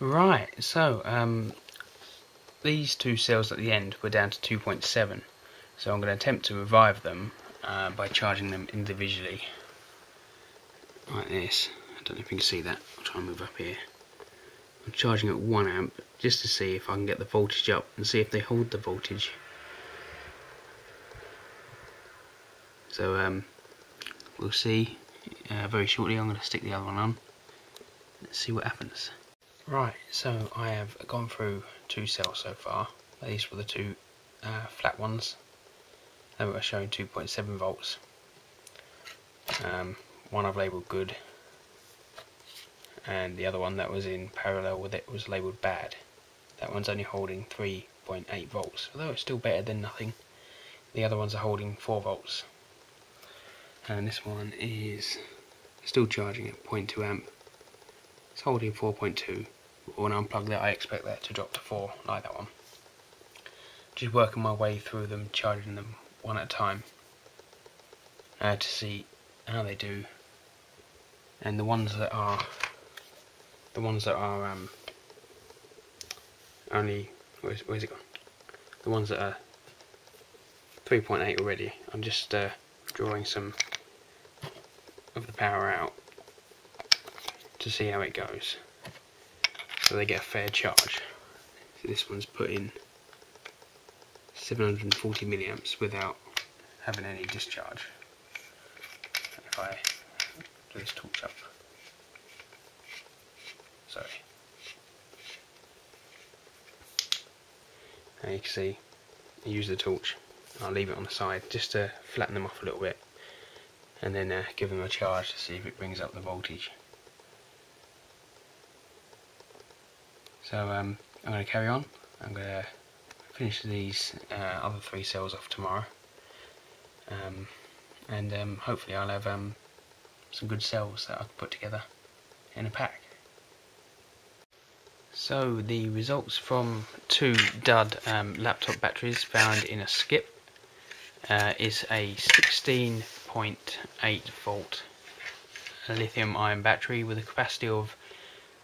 Right, so um, these two cells at the end were down to 2.7 so I'm going to attempt to revive them uh, by charging them individually. Like this. I don't know if you can see that. I'll try and move up here. I'm charging at 1 amp just to see if I can get the voltage up and see if they hold the voltage. So um, we'll see. Uh, very shortly I'm going to stick the other one on. Let's see what happens right so I have gone through two cells so far. These were the two uh, flat ones. They were showing 2.7 volts. Um, one I've labelled good and the other one that was in parallel with it was labelled bad. That one's only holding 3.8 volts although it's still better than nothing. The other ones are holding 4 volts. And this one is still charging at 0.2 amp. It's holding 4.2 when I unplug that I expect that to drop to 4 like that one. Just working my way through them charging them one at a time. Uh, to see how they do. And the ones that are the ones that are um, only where's, where's it gone? The ones that are 3.8 already. I'm just uh, drawing some of the power out to see how it goes so they get a fair charge. So this one's put in 740 milliamps without having any discharge. If I do this torch up. Sorry. Now you can see I use the torch I'll leave it on the side just to flatten them off a little bit and then uh, give them a charge to see if it brings up the voltage so um, I'm going to carry on. I'm going to finish these uh, other three cells off tomorrow. Um, and um, hopefully I'll have um, some good cells that I can put together in a pack. So the results from two dud um, laptop batteries found in a skip uh, is a 16.8 volt lithium ion battery with a capacity of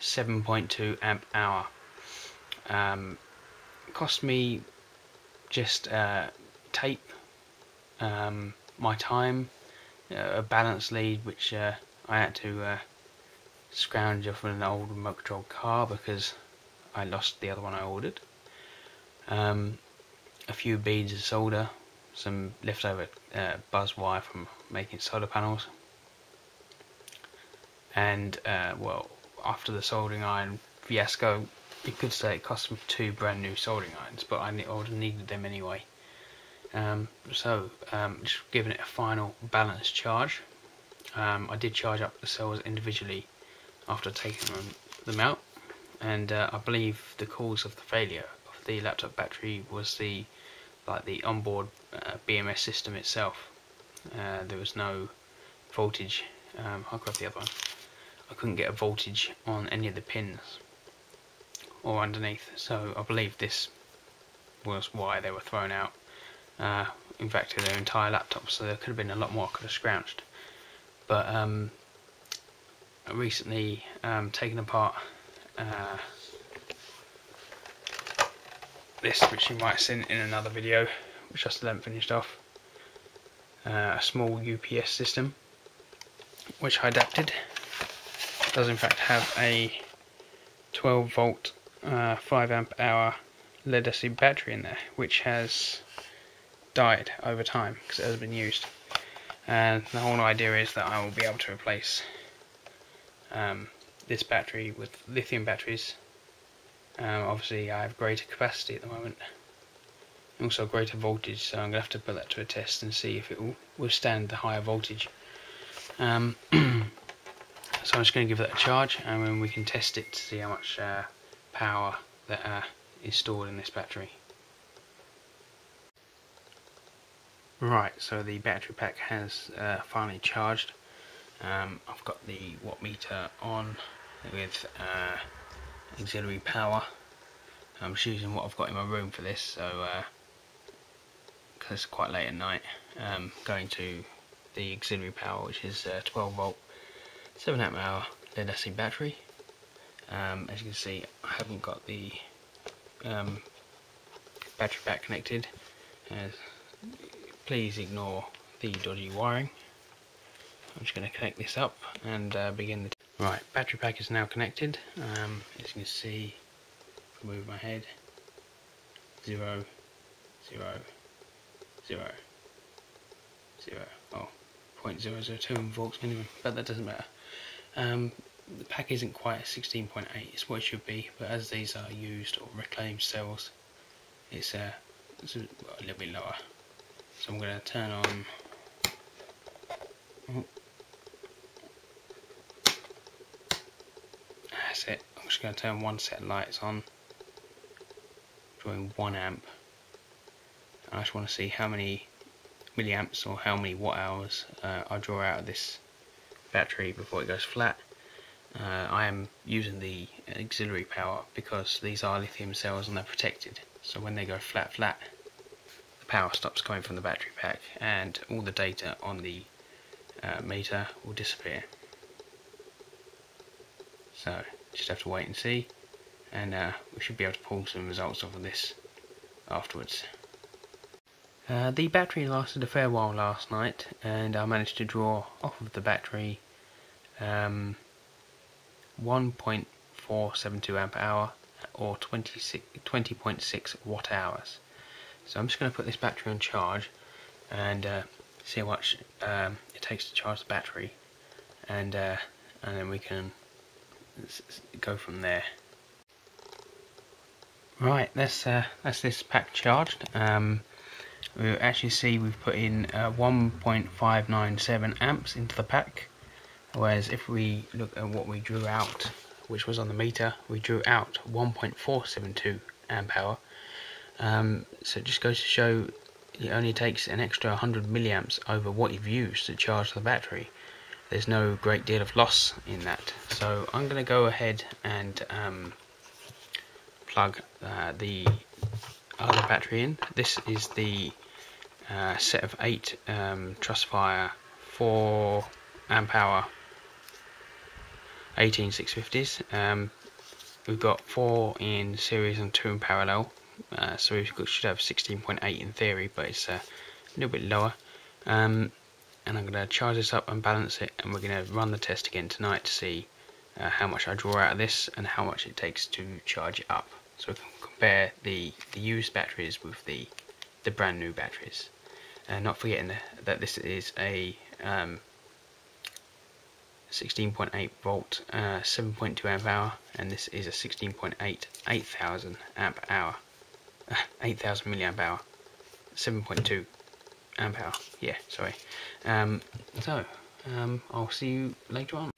7.2 amp hour. Um, cost me just uh, tape, um, my time, uh, a balance lead which uh, I had to uh, scrounge off an old remote control car because I lost the other one I ordered. Um, a few beads of solder, some leftover uh, buzz wire from making solar panels, and uh, well, after the soldering iron fiasco, you could say it cost me two brand new soldering irons, but I, would have needed them anyway. Um, so, um, just giving it a final balanced charge. Um, I did charge up the cells individually after taking them, them out and uh, I believe the cause of the failure of the laptop battery was the like the onboard uh, BMS system itself. Uh, there was no voltage. Um, I'll grab the other one. I couldn't get a voltage on any of the pins or underneath, so I believe this was why they were thrown out. Uh, in fact, their entire laptop, so there could have been a lot more I could have scrounged. But um, recently um, taken apart uh, this which you might have seen in another video which I still haven't finished off uh, a small UPS system which I adapted does in fact have a 12 volt uh, 5 amp hour lead acid battery in there which has died over time because it has been used and the whole idea is that I will be able to replace um, this battery with lithium batteries. Um, obviously I have greater capacity at the moment, also greater voltage, so I'm going to have to put that to a test and see if it will withstand the higher voltage. Um, so I'm just going to give that a charge and then we can test it to see how much uh, power that uh, is stored in this battery. Right, so the battery pack has uh, finally charged. Um, I've got the watt meter on with uh, auxiliary power. I'm just using what I've got in my room for this, so because uh, it's quite late at night, um, going to the auxiliary power, which is uh, 12 volt, 7 amp hour lead acid battery. Um, as you can see, I haven't got the um, battery pack connected. Uh, please ignore the dodgy wiring. I'm just going to connect this up and uh, begin the... Right, battery pack is now connected. Um, as you can see, move my head, zero, zero, zero, zero, oh, 0.002 volts minimum, but that doesn't matter. Um, the pack isn't quite 16.8, it's what it should be, but as these are used or reclaimed cells, it's, it's a, a little bit lower. So I'm going to turn on oh. That's it. I'm just going to turn one set of lights on, drawing one amp. I just want to see how many milliamps or how many watt hours uh, I draw out of this battery before it goes flat. Uh, I am using the auxiliary power because these are lithium cells and they're protected. So when they go flat flat the power stops coming from the battery pack and all the data on the uh, meter will disappear. So just have to wait and see. And uh, we should be able to pull some results off of this afterwards. Uh, the battery lasted a fair while last night and I managed to draw off of the battery um, 1.472 amp hour or 20.6 watt hours. So I'm just going to put this battery on charge and uh, see how much um, it takes to charge the battery and uh, and then we can go from there. Right, that's uh, that's this pack charged. Um, we actually see we've put in uh, 1.597 amps into the pack, whereas if we look at what we drew out, which was on the meter, we drew out 1.472 amp hour. Um, so it just goes to show it only takes an extra 100 milliamps over what you've used to charge the battery there's no great deal of loss in that. So I'm going to go ahead and um, plug uh, the other battery in. This is the uh, set of eight um, Trustfire 4 amp hour 18650s. Um, we've got four in series and two in parallel. Uh, so we should have 16.8 in theory, but it's uh, a little bit lower. Um, and I'm going to charge this up and balance it and we're going to run the test again tonight to see uh, how much I draw out of this and how much it takes to charge it up so we can compare the, the used batteries with the, the brand new batteries and not forgetting that this is a um, 16.8 volt uh, 7.2 amp hour and this is a 16.8 8000 amp hour 8000 milliamp hour 7.2 amp hour. Yeah, sorry. Um, so, um, I'll see you later on.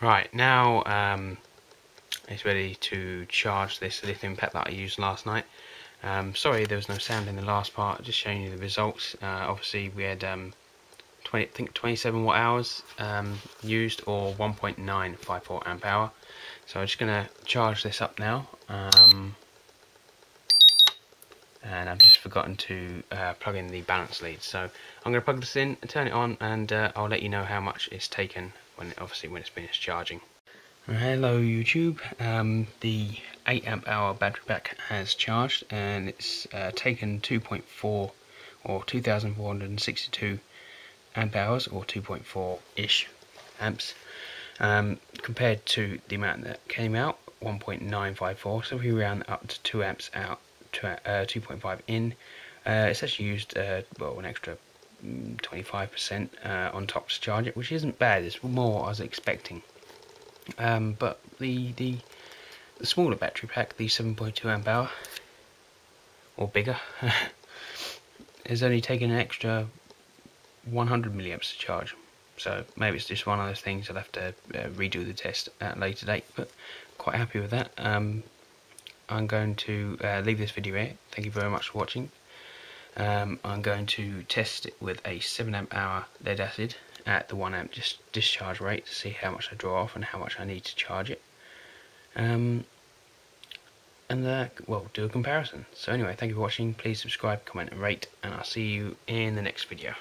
Right, now um, it's ready to charge this lithium pack that I used last night. Um, sorry there was no sound in the last part, just showing you the results. Uh, obviously we had um, 20, I think 27 watt hours um, used or 1.954 amp hour. So I'm just going to charge this up now. Um, and I've just forgotten to uh, plug in the balance lead. So I'm going to plug this in, turn it on, and uh, I'll let you know how much it's taken when obviously when it's finished charging. Hello YouTube, um, the 8 amp hour battery pack has charged and it's uh, taken 2.4 or 2462 amp hours or 2.4 ish amps um, compared to the amount that came out 1.954 so if we round up to 2 amps out to, uh, 2.5 in uh, it's actually used uh, well an extra 25% uh, on top to charge it, which isn't bad. It's more I was expecting. Um, but the, the the smaller battery pack, the 7.2 amp hour, or bigger, has only taken an extra 100 milliamps to charge. So maybe it's just one of those things I'll have to uh, redo the test at a later date, but quite happy with that. Um, I'm going to uh, leave this video here. Thank you very much for watching. Um, I'm going to test it with a 7 amp hour lead acid at the 1 amp dis discharge rate to see how much I draw off and how much I need to charge it. Um, and uh, well, do a comparison. So anyway, thank you for watching. Please subscribe, comment and rate, and I'll see you in the next video.